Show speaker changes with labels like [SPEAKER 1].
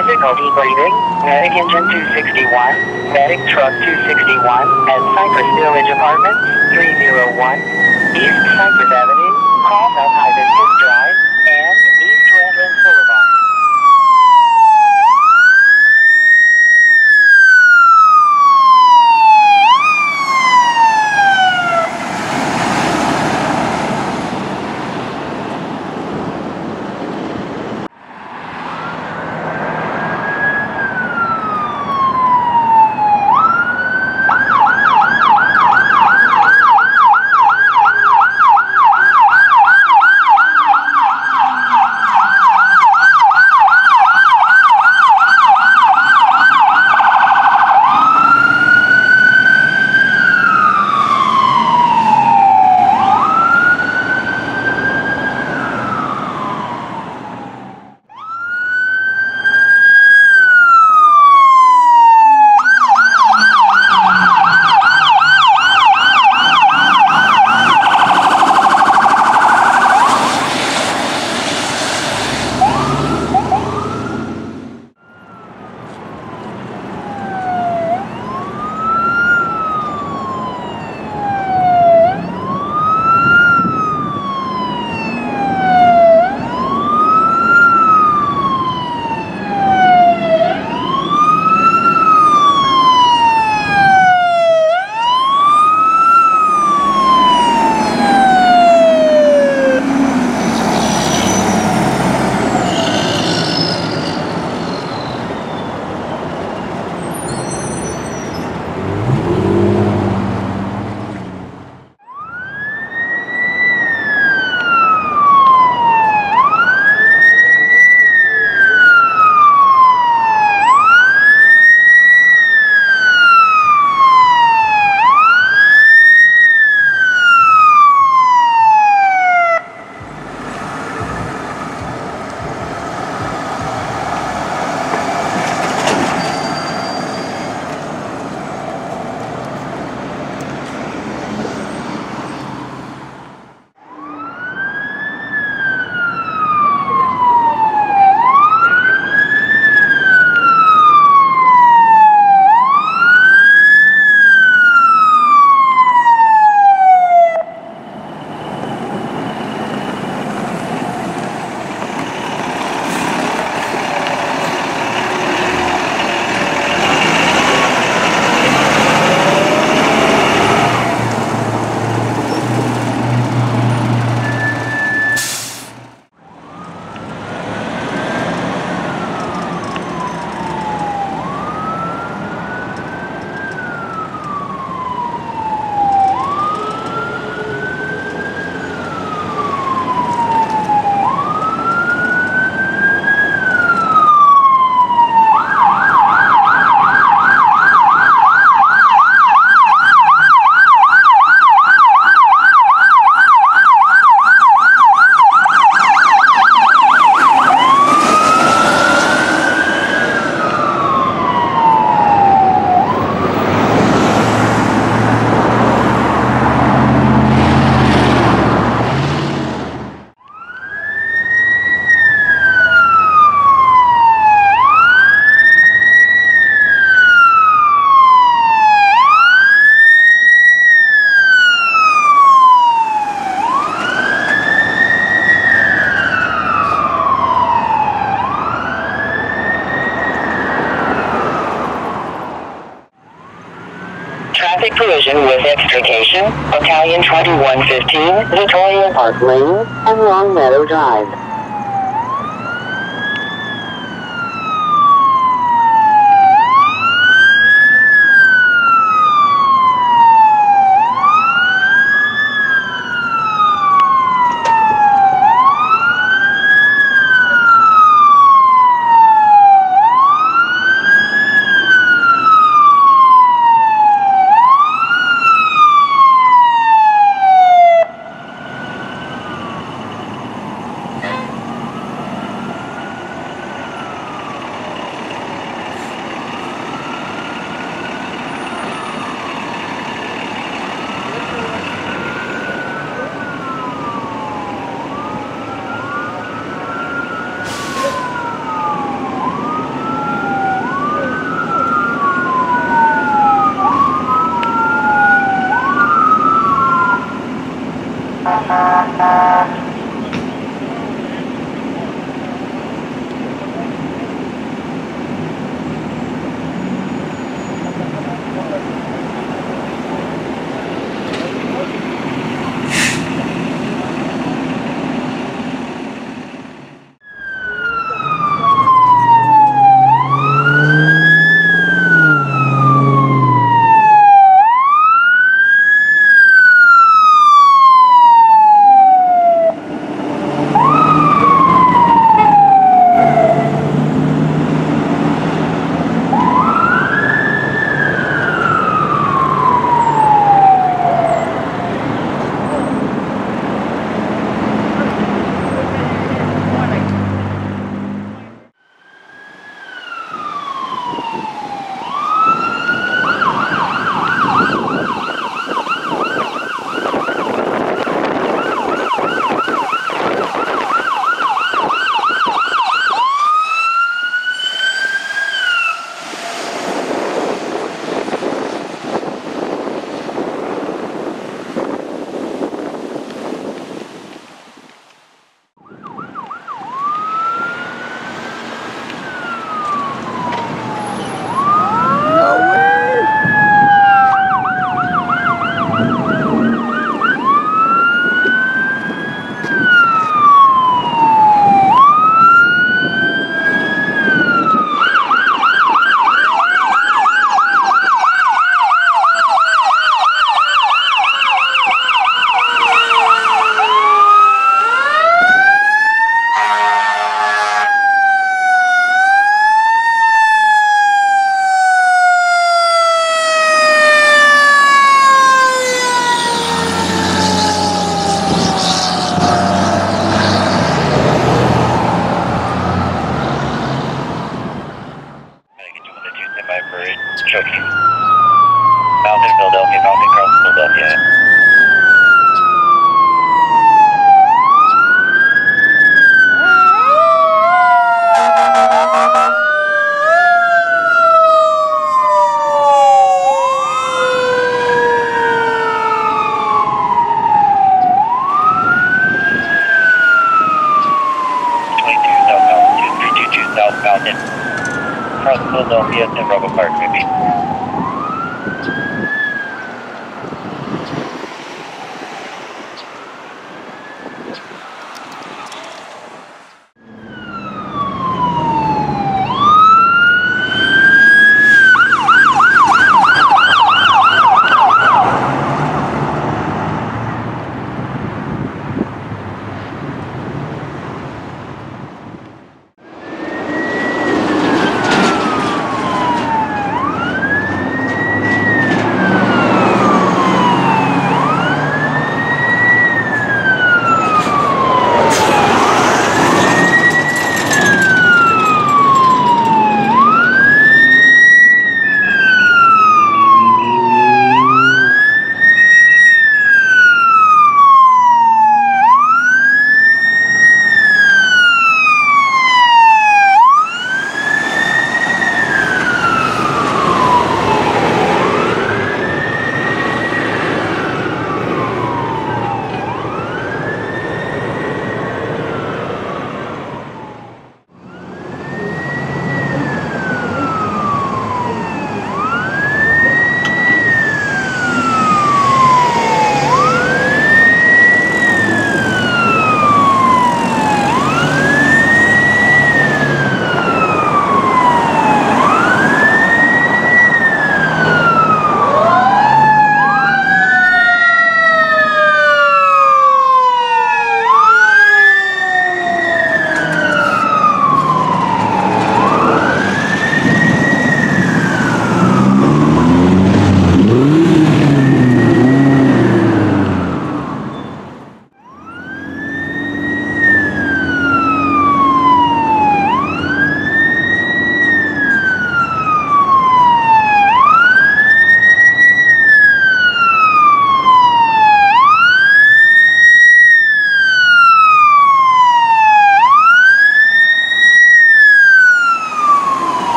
[SPEAKER 1] Difficulty breathing. Medic engine 261. Medic truck 261 at Cypress Village Apartments 301. East Cypress Avenue. call of Hibiscus Drive Traffic collision with extrication, Battalion 2115, Victoria Park Lane, and Long Meadow Drive.